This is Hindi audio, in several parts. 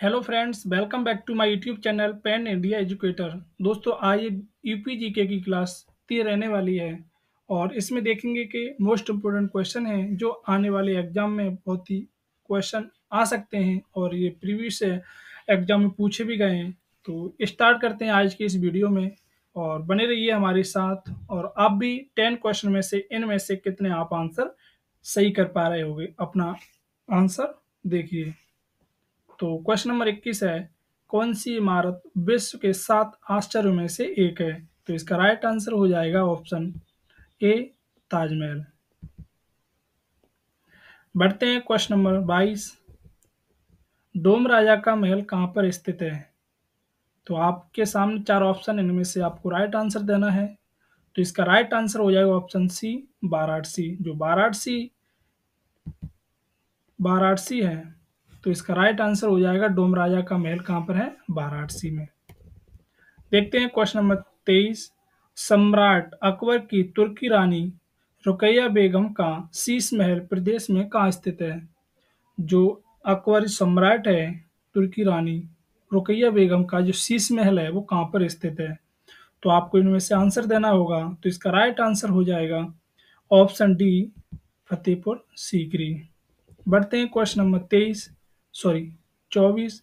Hello friends, welcome back to my YouTube channel pen India educator. दोस्तों, आज यूपी जीके की क्लास ती रहने वाली है और इसमें देखेंगे कि मोस्ट इम्पोर्टेंट क्वेश्चन है जो आने वाले एग्ज़ाम में बहुत ही क्वेश्चन आ सकते हैं और ये प्रीवियस एग्ज़ाम में पूछे भी गए हैं। तो स्टार्ट करते हैं आज की इस वीडियो में और बने रहिए हमारे साथ और आप भी टेन क्वेश्चन में से इनमें से कितने आप आंसर सही कर पा रहे होगे? अपना आंसर देखिए। तो क्वेश्चन नंबर 21 है, कौन सी इमारत विश्व के सात आश्चर्यों में से एक है? तो इसका राइट आंसर हो जाएगा ऑप्शन ए ताजमहल। बढ़ते हैं क्वेश्चन नंबर 22 डोम राजा का महल कहाँ पर स्थित है? तो आपके सामने चार ऑप्शन इनमें से आपको राइट आंसर देना है। तो इसका राइट आंसर हो जाएगा ऑप्शन सी वाराणसी जो वाराणसी वाराणसी है तो इसका राइट आंसर हो जाएगा डोम राजा का महल कहाँ पर है? वाराणसी में। देखते हैं क्वेश्चन नंबर तेईस। सम्राट अकबर की तुर्की रानी रुकैया बेगम का शीश महल प्रदेश में कहाँ स्थित है? जो अकबर सम्राट है, तुर्की रानी रुकैया बेगम का जो शीश महल है, वो कहाँ पर स्थित है? तो आपको इनमें से आंसर देना होगा। तो इसका राइट आंसर हो जाएगा ऑप्शन डी फतेहपुर सीकरी। बढ़ते हैं क्वेश्चन नंबर तेईस। सॉरी, चौबीस।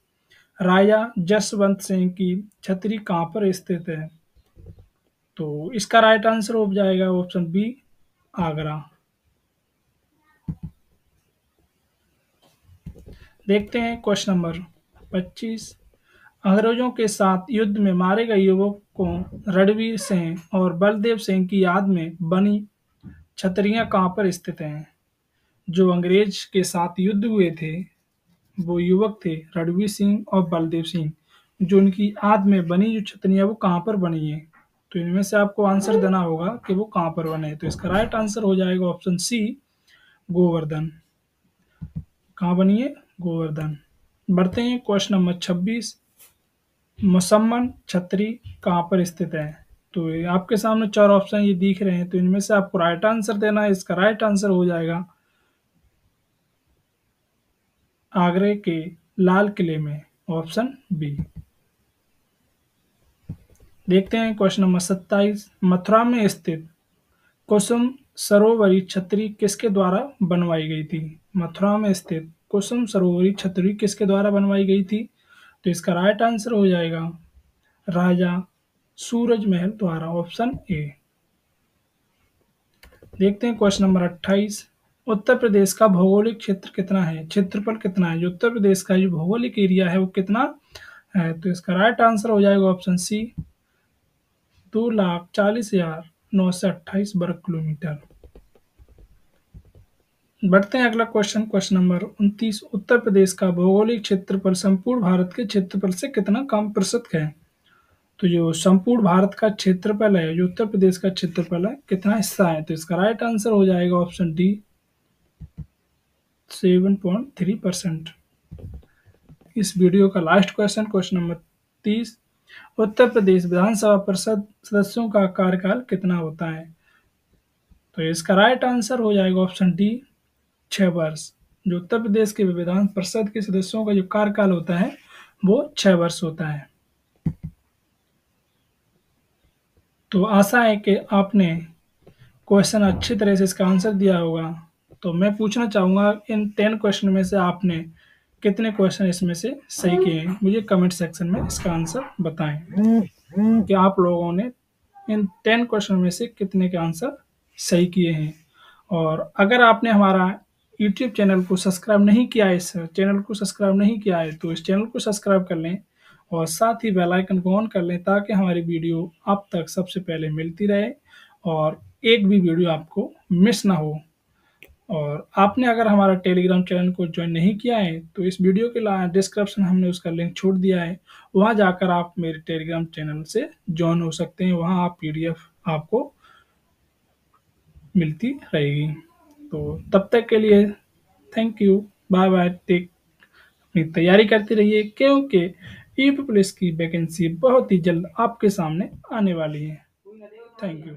राजा जसवंत सिंह की छतरी कहाँ पर स्थित है? तो इसका राइट आंसर हो जाएगा ऑप्शन बी आगरा। देखते हैं क्वेश्चन नंबर 25 अंग्रेज़ों के साथ युद्ध में मारे गए युवकों रणवीर सिंह और बलदेव सिंह की याद में बनी छतरियाँ कहाँ पर स्थित हैं? जो अंग्रेज़ के साथ युद्ध हुए थे वो युवक थे, रणवीर सिंह और बलदेव सिंह, जो उनकी आद में बनी जो छतरियाँ वो कहाँ पर बनी है? तो इनमें से आपको आंसर देना होगा कि वो कहाँ पर बने तो इसका राइट आंसर हो जाएगा ऑप्शन सी, गोवर्धन। कहाँ बनी है? गोवर्धन। बढ़ते हैं क्वेश्चन नंबर छब्बीस, मुसम्मन छतरी कहाँ पर स्थित है? तो आपके सामने चार ऑप्शन ये दिख रहे हैं तो इनमें से आपको राइट आंसर देना है, इसका राइट आंसर हो जाएगा आगरे के लाल किले में ऑप्शन बी देखते हैं क्वेश्चन नंबर सत्ताईस। मथुरा में स्थित कुसुम सरोवरी छतरी किसके द्वारा बनवाई गई थी? मथुरा में स्थित कुसुम सरोवरी छतरी किसके द्वारा बनवाई गई थी? तो इसका राइट आंसर हो जाएगा राजा सूरज महल द्वारा ऑप्शन ए देखते हैं क्वेश्चन नंबर अट्ठाईस। उत्तर प्रदेश का भौगोलिक क्षेत्र कितना है? क्षेत्रफल कितना है? जो उत्तर प्रदेश का जो भौगोलिक एरिया है, वो कितना है? तो इसका राइट आंसर हो जाएगा ऑप्शन सी दो लाख चालीस हज़ार नौ सौ अट्ठाईस वर्ग किलोमीटर। बढ़ते हैं अगला क्वेश्चन क्वेश्चन नंबर उनतीस। उत्तर प्रदेश का भौगोलिक क्षेत्रफल संपूर्ण भारत के क्षेत्रफल से कितना कम प्रतिशत है? तो जो संपूर्ण भारत का क्षेत्रफल है, जो उत्तर प्रदेश का क्षेत्रफल है, कितना हिस्सा है? तो इसका राइट आंसर हो जाएगा option D seven point three percent. इस वीडियो का लास्ट क्वेश्चन क्वेश्चन नंबर तीस। उत्तर प्रदेश विधानसभा परिषद सदस्यों का कार्यकाल कितना होता है? तो इसका राइट आंसर हो जाएगा ऑप्शन डी छह वर्ष। जो उत्तर प्रदेश के विधान परिषद के सदस्यों का जो कार्यकाल होता है, वो छह वर्ष होता है। तो आशा है कि आपने क्वेश्चन अच्छी तरह से इसका आंसर दिया होगा। तो मैं पूछना चाहूँगा, इन टेन क्वेश्चन में से आपने कितने क्वेश्चन इसमें से सही किए हैं? मुझे कमेंट सेक्शन में इसका आंसर बताएँ। कि आप लोगों ने इन टेन क्वेश्चन में से कितने के आंसर सही किए हैं? और अगर आपने हमारा यूट्यूब चैनल को सब्सक्राइब नहीं किया है इस चैनल को सब्सक्राइब नहीं किया है तो इस चैनल को सब्सक्राइब कर लें और साथ ही बेल आइकन को ऑन कर लें ताकि हमारी वीडियो आप तक सबसे पहले मिलती रहे और एक भी वीडियो आपको मिस ना हो। और आपने अगर हमारा टेलीग्राम चैनल को ज्वाइन नहीं किया है तो इस वीडियो के डिस्क्रिप्शन हमने उसका लिंक छोड़ दिया है। वहाँ जाकर आप मेरे टेलीग्राम चैनल से ज्वाइन हो सकते हैं। वहाँ आप पीडीएफ आपको मिलती रहेगी। तो तब तक के लिए thank you bye bye take अपनी तैयारी करते रहिए, क्योंकि ई पुलिस की वैकेंसी बहुत ही जल्द आपके सामने आने वाली है। Thank you